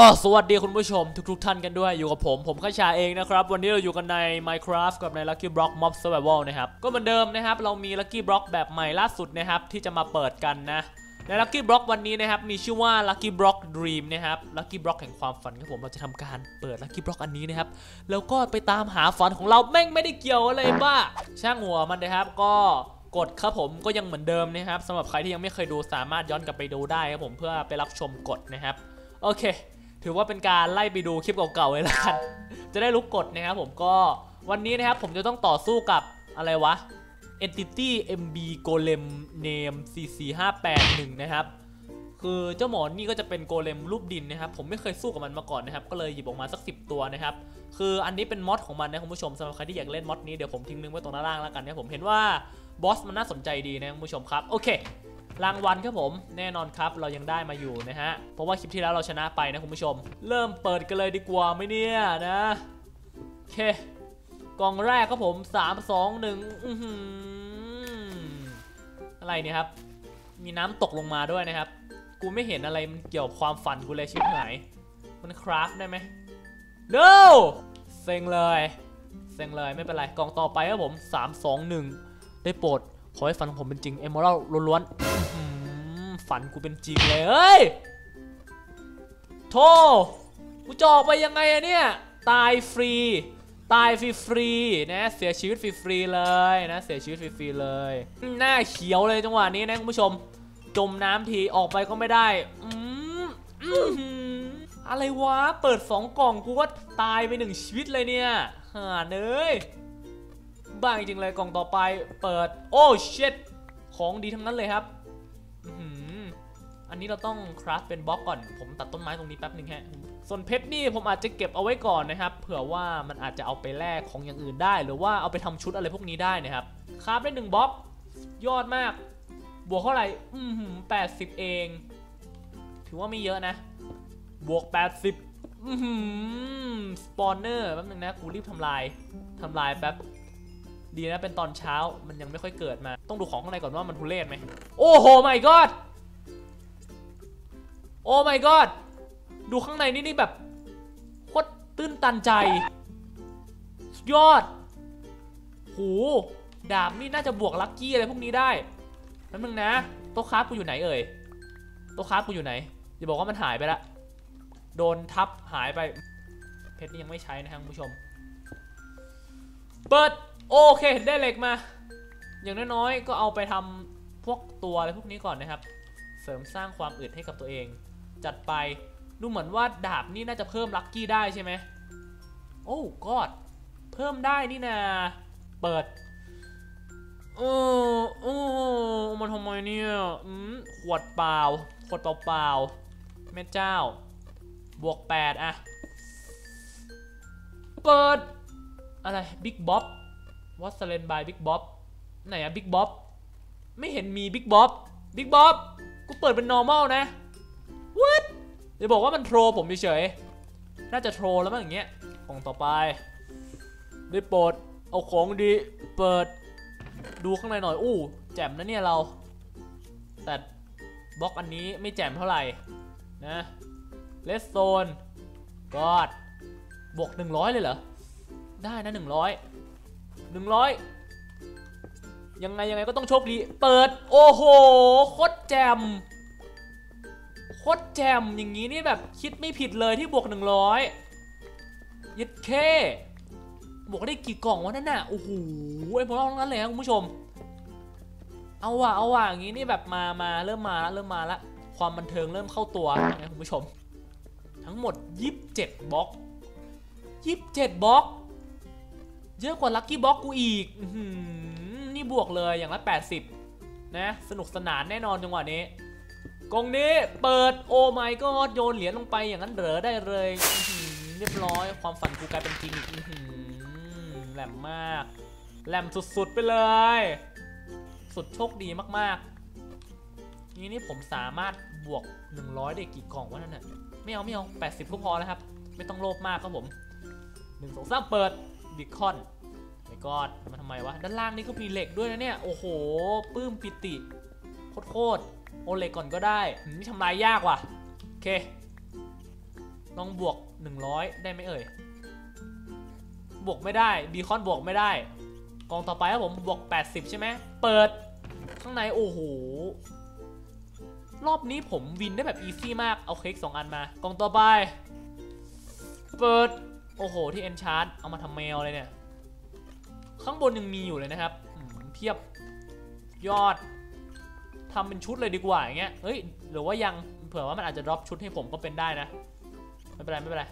อสวัสดีคุณผู้ชมทุกๆท่านกันด้วยอยู่กับผม ผมข้าชาเองนะครับ วันนี้เราอยู่กันใน Minecraft กับใน Lucky Block Mob Survival นะครับ ก็เหมือนเดิมนะครับ เรามี Lucky Block แบบใหม่ล่าสุดนะครับ ที่จะมาเปิดกันนะ ใน Lucky Block วันนี้นะครับ มีชื่อว่า Lucky Block Dream นะครับ Lucky Block แห่งความฝันครับผมเราจะทำการเปิด Lucky Block อันนี้นะครับแล้วก็ไปตามหาฝันของเราแม่งไม่ได้เกี่ยวอะไรบ้าช่างหัวมันนะครับก็กดครับผมก็ยังเหมือนเดิมนะครับสำหรับใครที่ยังไม่เคยดูสามารถย้อนกลับไปดูได้ครับผมเพื่อไปรับชมกดนะครับโอเค ถือว่าเป็นการไล่ไปดูคลิปเก่าๆเลยละกันจะได้รู้กฎนะครับผมก็วันนี้นะครับผมจะต้องต่อสู้กับอะไรวะ Entity MB Golem Name 44581นะครับคือเจ้าหมอนี่ก็จะเป็นโกเลมรูปดินนะครับ ผมไม่เคยสู้กับมันมาก่อนนะครับ ก็เลยหยิบออกมาสัก 10 ตัวนะครับ คืออันนี้เป็นมอดของมันนะคุณผู้ชมสำหรับใครที่อยากเล่นมอดนี้เดี๋ยวผมทิ้งลิงก์ไว้ตรงด้านล่างแล้วกันนะผมเห็นว่าบอสมันน่าสนใจดีนะคุณผู้ชมครับ โอเค รางวัลครับผมแน่นอนครับเรายังได้มาอยู่นะฮะเพราะว่าคลิปที่แล้วเราชนะไปนะคุณผู้ชม เริ่มเปิดกันเลยดีกว่าไหมเนี่ยนะโอเคกล่องแรกครับผม3 2 1อือหืออะไรเนี่ยครับ มีน้ำตกลงมาด้วยนะครับ กูไม่เห็นอะไรมันเกี่ยวกับความฝันกูเลยชิบหายมันคราฟได้ไหมเร็วเซ็งเลยเซ็งเลยไม่เป็นไรกล่องต่อไปครับผม 3 2 1 ได้โปรดขอให้ฝันของผมเป็นจริงเอมมอรัลล้วนๆ ฝันกูเป็นจริงเลยเฮ้ยโธ่กูจะออกไปยังไงอะเนี่ย ตายฟรี ตายฟรีๆนะ เสียชีวิตฟรีๆเลยนะ เสียชีวิตฟรีๆเลย หน้าเขียวเลยจังหวะนี้นะคุณผู้ชม จมน้ำทีออกไปก็ไม่ได้อืมอื้อะไรวะ เปิดสองกล่องกูก็ตายไปหนึ่งชีวิตเลยเนี่ยห่าเนยบ้าจริงๆเลยกล่องต่อไปเปิด โอ้เช็ดของดีทั้งนั้นเลยครับ อันนี้เราต้องคราฟเป็นบล็อกก่อน ผมตัดต้นไม้ตรงนี้แป๊บหนึ่งฮะ ส่วนเพชรนี่ผมอาจจะเก็บเอาไว้ก่อนนะครับ เผื่อว่ามันอาจจะเอาไปแลกของอย่างอื่นได้ หรือว่าเอาไปทำชุดอะไรพวกนี้ได้นะครับ คราฟได้หนึ่งบล็อก ยอดมาก บวกเท่าไหร่ อืมแปดสิบเอง ถือว่าไม่เยอะนะ บวก80อือหือสปอนเนอร์แป๊บนึงนะกูรีบทำลายทำลายแป๊บดีนะเป็นตอนเช้ามันยังไม่ค่อยเกิดมา ต้องดูของข้างในก่อนว่ามันทุเรศไหมโอ้โห my god โอ้ my god ดูข้างในนี่นี่แบบโคตรตื้นตันใจยอด หู ดาบนี่น่าจะบวกลัคกี้อะไรพวกนี้ได้แป๊บนึงนะ โต๊ะคราฟกูอยู่ไหนเอ่ย โต๊ะคราฟกูอยู่ไหน อย่าบอกว่ามันหายไปละ โดนทับหายไป เพชรนี่ยังไม่ใช้นะครับผู้ชม เปิด โอเค ได้เหล็กมา อย่างน้อยๆ ก็เอาไปทำพวกตัวอะไรพวกนี้ก่อนนะครับ เสริมสร้างความอึดให้กับตัวเอง จัดไป ดูเหมือนว่าดาบนี่น่าจะเพิ่มลัคกี้ได้ใช่ไหม โอ้กอด เพิ่มได้นี่นา เปิด โอ้โอ้มันทำไมเนี่ย อืม ขวดเปล่า ขวดเปล่าๆแม่เจ้า บวก 8อะเปิด อะไร Big Bob was slain by Big Bob ไหนอะ Big Bob ไม่เห็นมี Big Bob Big Bob กูเปิดเป็น normal นะ what เดี๋ยวบอกว่ามัน troll ผมเฉยๆน่าจะ troll แล้วมั้งอย่างเงี้ยของต่อไปได้โปรดเอาของดีเปิดดูข้างในหน่อยอู้แจ่มนะเนี่ยเรา แต่บล็อกอันนี้ไม่แจ่มเท่าไหร่นะเลสโซนกอดบวก 100 เลยเหรอ ได้นะ 100 100 ยังไงยังไงก็ต้องโชคดี เปิด โอ้โหโคตรแจม โคตรแจมอย่างนี้นี่แบบคิดไม่ผิดเลยที่บวก 100ยึดเคบวกได้กี่กล่องวะนั่นน่ะโอ้โหไอ้พวกเราทั้งนั้นเลยครับคุณผู้ชม เอาว่ะเอาว่ะอย่างนี้นี่แบบมามาเริ่มมาล้วเริ่มมาล้วความบันเทิงเริ่มเข้าตัวนะคุณผู้ชม ทั้งหมด 27บล็อก 27บล็อก เยอะกว่าลัคกี้บล็อกกูอีกอนี่บวกเลยอย่างละ 80 นะ สนุกสนานแน่นอนจังหวะนี้ กองนี้เปิดโอ้ไม่ก็โยนเหรียญลงไปอย่างนั้นเหรอได้เลยเรียบร้อยความฝันกูกลายเป็นจริงแหลมมากแหลมสุดๆไปเลย สุดโชคดีมากๆ นี่นี่ผมสามารถบวก 100 ได้กี่กล่องวะนั่นน่ะไม่เอาไม่เอา80 ก็พอแล้วครับ ไม่ต้องโลภมากครับผมหนึ่งสองสามเปิดbeacon oh god มาทำไมวะ ด้านล่างนี่ก็มีเหล็กด้วยนะเนี่ย โอ้โหปื้มปิติโคตร โอเล็กก่อนก็ได้หืมนี่ทำลายยากว่ะ โอเค ลองบวก 100 ได้ไหมเอ่ย บวกไม่ได้ beacon บวกไม่ได้ กล่องต่อไปครับผมบวก 80 ใช่ไหม เปิด ข้างใน โอ้โห รอบนี้ผม win ได้แบบ easy มาก เอาเค้ก2 อันมา กล่องต่อไป เปิด โอ้โห ที่ enchant เอามาทำแมวเลยเนี่ย ข้างบนยังมีอยู่เลยนะครับเพียบยอด ทำเป็นชุดเลยดีกว่าอย่างเงี้ย เฮ้ย หรือว่ายัง เผื่อว่ามันอาจจะ drop ชุดให้ผมก็เป็นได้นะ ไม่เป็นไรไม่เป็นไร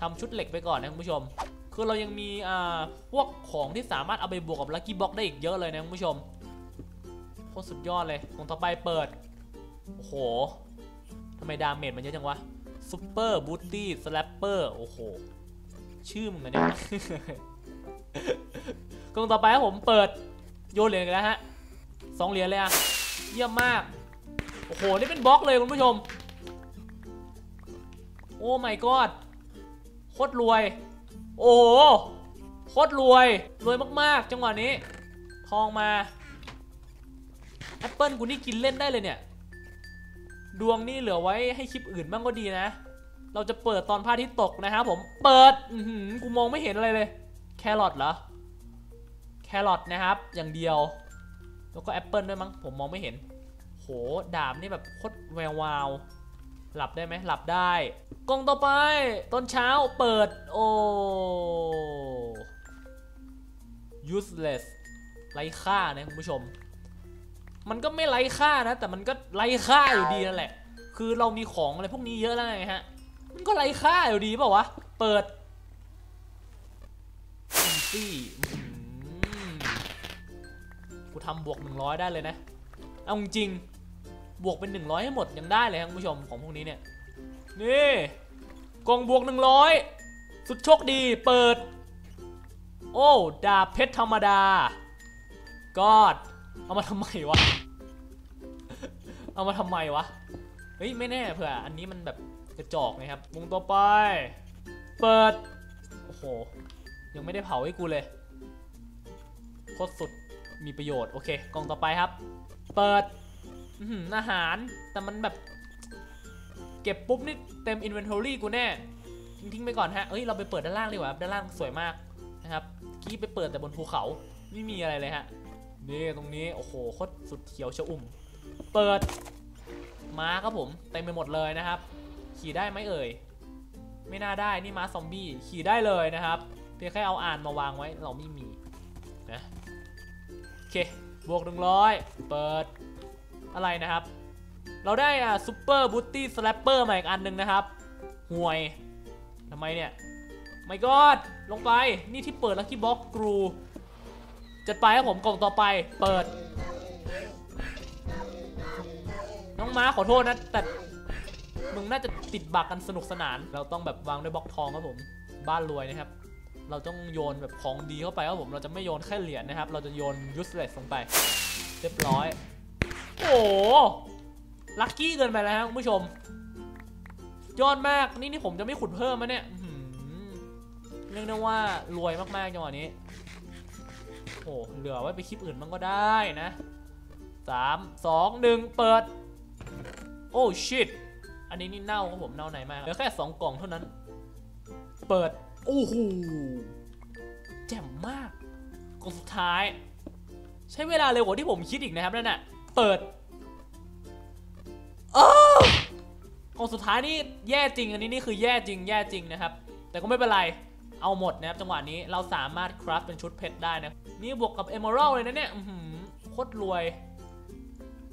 ทำชุดเหล็กไปก่อนนะคุณผู้ชม คือเรายังมีอ่าพวกของที่สามารถเอาไปบวกกับ Lucky Block ได้อีกเยอะเลยนะคุณผู้ชม โคตรสุดยอดเลยกล่องต่อไปเปิด โอ้โหทำไม damage มันเยอะจังวะ Super Booty Slapper โอ้โห ชื่อมึงอะเนี่ยกล่องต่อไปครับผมเปิดโยนเหรียญกันแล้วฮะสองเหรียญเลยอะ เยี่ยมมาก โอ้โห นี่เป็นบล็อกเลยคุณผู้ชม oh my god โคตรรวย โอ้โห โคตรรวย รวยมากๆ จังหวะนี้ ทองมา แอปเปิลกูนี่กินเล่นได้เลยเนี่ย ดวงนี่เหลือไว้ให้คลิปอื่นบ้างก็ดีนะ เราจะเปิดตอนพระอาทิตย์ตกนะครับผม เปิด อือหือกูมองไม่เห็นอะไรเลย แครอทเหรอ แครอทนะครับ อย่างเดียว แล้วก็แอปเปิลด้วยมั้งผมมองไม่เห็น โหดาบนี่แบบโคตรแวววาวหลับได้ไหมหลับได้กล่องต่อไปตอนเช้าเปิด โอ้ useless ไร้ค่านะคุณผู้ชม มันก็ไม่ไร้ค่านะ แต่มันก็ไร้ค่าอยู่ดีนั่นแหละ คือเรามีของอะไรพวกนี้เยอะแล้วไงฮะ มันก็ไร้ค่าอยู่ดีเปล่าวะ เปิดอินซี่อื้อหือ กูทำบวก 100 ได้เลยนะ เอาจริงบวกเป็น 100 ให้หมดยังได้เลยครับคุณผู้ชมของพวกนี้เนี่ย นี่กล่องบวก 100 สุดโชคดีเปิด โอ้ดาบเพชรธรรมดากอดเอามาทำไมวะ เอามาทำไมวะ เฮ้ย ไม่แน่เผื่อ อันนี้มันแบบกระจอกนะครับวงต่อไป เปิด โอ้โห ยังไม่ได้เผาให้กูเลยโคตรสุด มีประโยชน์ โอเค กล่องต่อไปครับ เปิดอาหาร แต่มันแบบ เก็บปุ๊บนี่เต็มอินเวนทอรี่กูแน่ ทิ้งๆไปก่อนฮะ เอ้ย เราไปเปิดด้านล่างดีกว่าด้านล่างสวยมากนะครับกี้ไปเปิดแต่บนภูเขา ไม่มีอะไรเลยฮะ นี่ตรงนี้ โอ้โห โคตรสุดเขียวชอุ่ม เปิด ม้าครับผม เต็มไปหมดเลยนะครับ ขี่ได้ไหมเอ่ย ไม่น่าได้ นี่ม้าซอมบี้ ขี่ได้เลยนะครับ เพียงแค่เอาอ่านมาวางไว้ เราไม่มีนะ เคบวกหนึ่งร้อยเปิดอะไรนะครับ เราได้อะ Super Booty Slapper มาอีกอันหนึ่งนะครับห่วยทำไมเนี่ย my god ลงไปนี่ที่เปิด Lucky Block กูจัดไปครับผมกล่องต่อไปเปิด น้องม้าขอโทษนะ แต่มึงน่าจะติด bug กันสนุกสนาน เราต้องแบบวางด้วยบล็อกทองครับผม บ้านรวยนะครับ เราต้องโยนแบบของดีเข้าไปครับผมเราจะไม่โยนแค่เหรียญนะครับ เราจะโยนยูสเลสลงไป เรียบร้อย โอ้ลัคกี้เกินไปแล้วครับคุณผู้ชม ยอดมากนี่นี่ผมจะไม่ขุดเพิ่มมะเนี่ยเรียกได้ว่ารวยมากๆจังหวะนี้โอ้เหลือไว้ไปคลิปอื่นมันก็ได้นะสามสองหนึ่งเปิด โอ้ชิตอันนี้นี่เน่าครับผมเน่าไหนมากเหลือแค่สองกล่องเท่านั้น เปิด โอ้โหแจ่มมากกล่องสุดท้าย ใช้เวลาเร็วกว่าที่ผมคิดอีกนะครับนั่นน่ะเปิดเออกล่องสุดท้ายนี่แย่จริงอันนี้นี่คือแย่จริงแย่จริงนะครับ แต่ก็ไม่เป็นไรเอาหมดนะครับจังหวะนี้เราสามารถคราฟเป็นชุดเพชรได้นะนี่บวกกับเอ e ม a รัลเลยนะเนี่ยโคตรรวย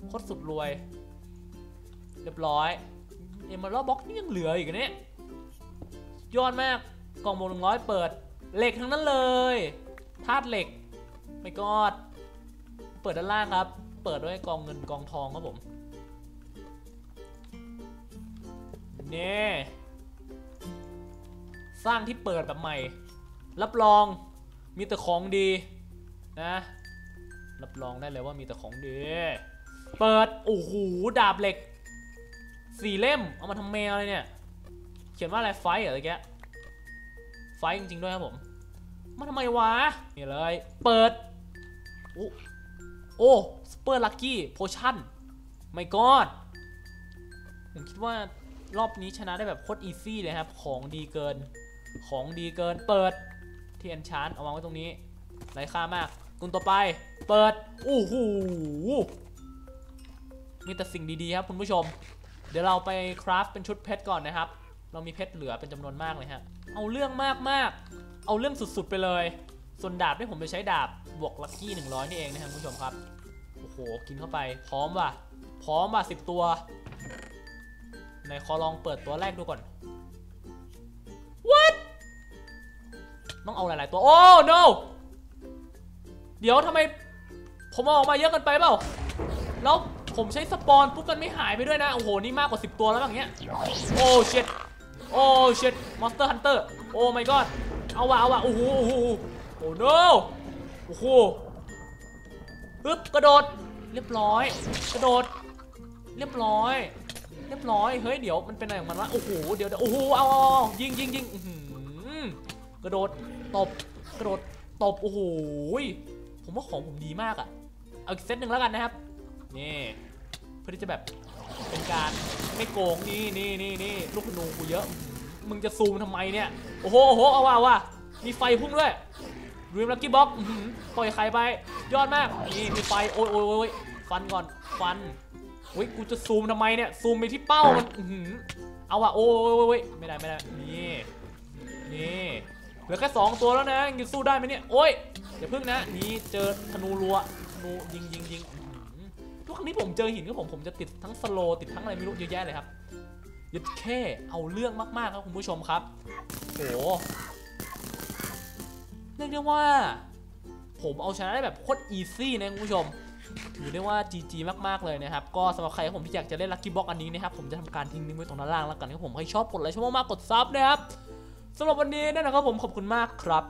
โคตรสุดรวย เรียบร้อยเอ e ม a รัลบ็อกนี่ยังเหลืออีกนะเนี่ยยอดมาก กล่องโมหนึ่งร้อยเปิดเหล็กทั้งนั้นเลยธาตุเหล็กไม่กอดเปิดด้านล่างครับ เปิดด้วยกองเงินกองทองครับผมนี่สร้างที่เปิดแบบใหม่ รับรองมีแต่ของดีนะ รับรองได้เลยว่ามีแต่ของดี เปิด โอ้โห ดาบเหล็ก สี่เล่ม เอามาทำแมวเลยเนี่ย เขียนว่าอะไรไฟเหรอตะแก ฟจริงๆด้วยครับผมมาทำไมวะนี่เลย เปิด โอ้โอ้ Super Lucky Potion my god ผมคิดว่ารอบนี้ชนะได้แบบโคตร easy เลยครับ ของดีเกิน ของดีเกิน เปิดที่แอนชานเอาวางไว้ตรงนี้ไร้ค่ามากกุนต่อไป เปิด โอ้โหมีแต่สิ่งดีๆครับคุณผู้ชม เดี๋ยวเราไปคราฟเป็นชุดเพชรก่อนนะครับ เรามีเพชรเหลือเป็นจำนวนมากเลยฮะ เอาเรื่องมากๆ เอาเรื่องสุดๆไปเลย ส่วนดาบที่ผมจะใช้ดาบบวกลัคกี้100 นี่เองนะครับคุณผู้ชมครับ โอ้โห กินเข้าไป พร้อมว่ะ พร้อมว่ะสิบตัวไหนขอลองเปิดตัวแรกดูก่อน What ต้องเอาหลายๆตัว oh no เดี๋ยวทำไม ผมเอาออกมาเยอะเกินไปเปล่า แล้วผมใช้ spawn ปุ๊บมันไม่หายไปด้วยนะ โอ้โห นี่มากกว่า 10 ตัวแล้วอย่างเงี้ย oh shit oh shit Monster Hunter oh my god เอาว่ะเอาว่ะโอ้โหโอ้โหโอ้ no โอ้โหปึ๊บกระโดดเรียบร้อย กระโดด เรียบร้อย เรียบร้อยเฮ้ยเดี๋ยวมันเป็นอะไรของมันวะโอ้โหเดี๋ยวโอ้โหเอาเอายิงยิงยิงหือกระโดดตบกระโดดตบโอ้โหผมว่าของผมดีมากอะเอาอีกเซตหนึ่งแล้วกันนะครับนี่เพื่อที่จะแบบ เป็นการไม่โกงนี่นี่นี่นี่ลูกธนูกูเยอะ มึงจะซูมทำไมเนี่ย โอ้โหโอ้โหเอาว่ะเอาว่ะมีไฟพุ่งด้วยรีม Lucky Block ปล่อยไข่ไป ยอดมาก นี่มีไฟ โอ้ยโอ้ยโอ้ยฟันก่อน ฟันเฮ้ยกูจะซูมทำไมเนี่ย ซูมไปที่เป้ามันอื้อหือเอาว่ะโอ้ยโอ้ยโอ้ยไม่ได้ไม่ได้ นี่ นี่เหลือแค่สองตัวแล้วนะยังสู้ได้ไหมเนี่ย โอ้ยอย่าพึ่งนะ นี่เจอธนูรัวธนูยิงยิงยิง กครั้งที่ผมเจอหินก็ผมผมจะติดทั้งสโลติดทั้งอะไรไม่รู้เยอะแยะเลยครับยึดแค่เอาเรื่องมากๆครับคุณผู้ชมครับโอ้โหเรียกได้ว่า ผมเอาชนะได้แบบโคตร easy นะคุณผู้ชม ถือได้ว่า GG มากๆเลยนะครับ ก็สำหรับใครผมที่อยากจะเล่น Lucky Block อันนี้นะครับ ผมจะทำการทิ้งลิงก์ไว้ตรงด้านล่างแล้วกันครับผมใครชอบกดไลค์ชอบมากๆกด sub นะครับสำหรับวันนี้นะครับผมขอบคุณมากครับ